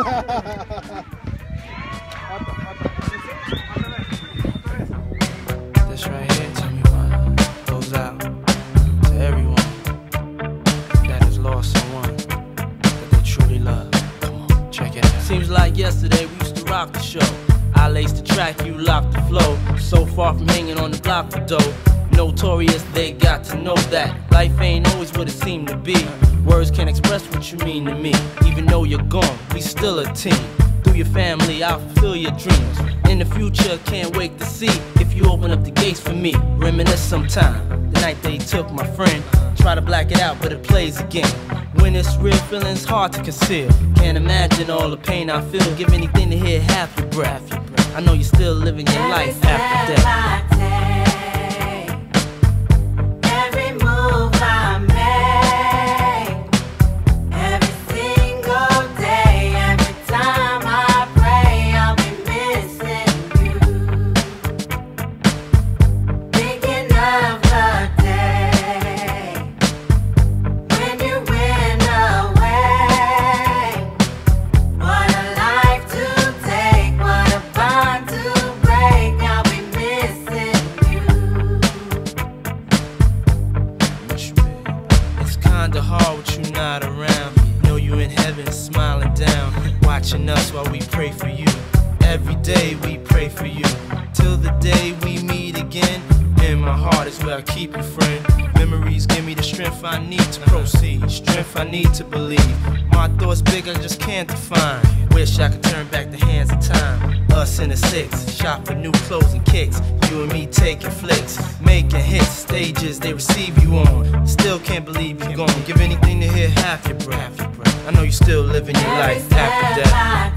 This right here, tell me what goes out to everyone that has lost someone that they truly love. Come on, check it out. Seems like yesterday we used to rock the show. I laced the track, you locked the flow. So far from hanging on the block for dough. Notorious, they got to know that life ain't always what it seemed to be. Words can't express what you mean to me. Even though you're gone, we still a team. Through your family, I'll fulfill your dreams. In the future, can't wait to see if you open up the gates for me. Reminisce sometime. The night they took my friend. Try to black it out, but it plays again. When it's real, feeling's hard to conceal. Can't imagine all the pain I feel. Give anything to hear half your breath. I know you're still living your life after death. Hard with you not around. Know you in heaven, smiling down, watching us while we pray for you. Every day we pray for you, till the day we meet again. In my heart is where I keep you, friend. Memories give me the strength I need to proceed, strength I need to believe. My thoughts big, I just can't define. Wish I could turn back the hands of time. Us in the six, shop for new clothes and kicks. You and me taking flicks, making hits, stages they receive you on. Still can't believe you're gone. Give anything to hear half your breath. I know you still living your life after death.